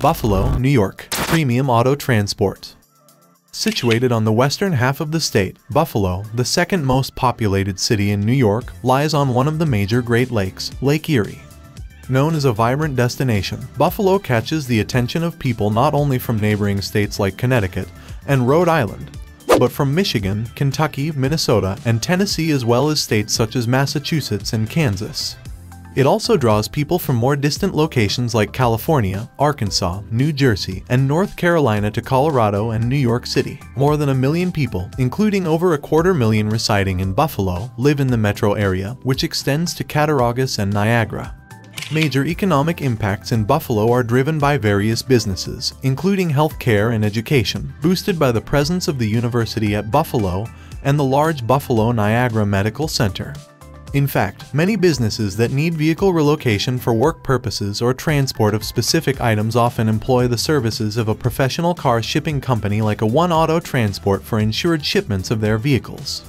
Buffalo, New York, Premium Auto Transport. Situated on the western half of the state, Buffalo, the second most populated city in New York, lies on one of the major Great Lakes, Lake Erie. Known as a vibrant destination, Buffalo catches the attention of people not only from neighboring states like Connecticut and Rhode Island, but from Michigan, Kentucky, Minnesota, and Tennessee as well as states such as Massachusetts and Kansas. It also draws people from more distant locations like California, Arkansas, New Jersey, and North Carolina to Colorado and New York City. More than a million people, including over a quarter million residing in Buffalo, live in the metro area, which extends to Cattaraugus and Niagara. Major economic impacts in Buffalo are driven by various businesses, including healthcare and education, boosted by the presence of the university at Buffalo and the large Buffalo Niagara Medical Center. In fact, many businesses that need vehicle relocation for work purposes or transport of specific items often employ the services of a professional car shipping company like A1 Auto Transport for insured shipments of their vehicles.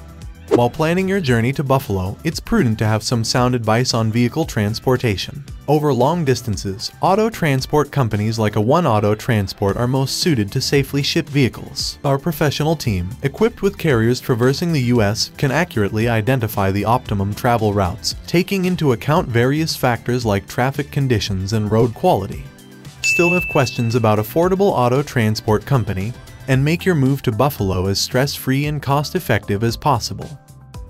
While planning your journey to Buffalo, it's prudent to have some sound advice on vehicle transportation. Over long distances, auto transport companies like A1 Auto Transport are most suited to safely ship vehicles. Our professional team, equipped with carriers traversing the US, can accurately identify the optimum travel routes, taking into account various factors like traffic conditions and road quality. Still have questions about affordable auto transport company? And make your move to Buffalo as stress-free and cost-effective as possible.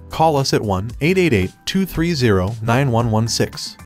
Call us at 1-888-230-9116.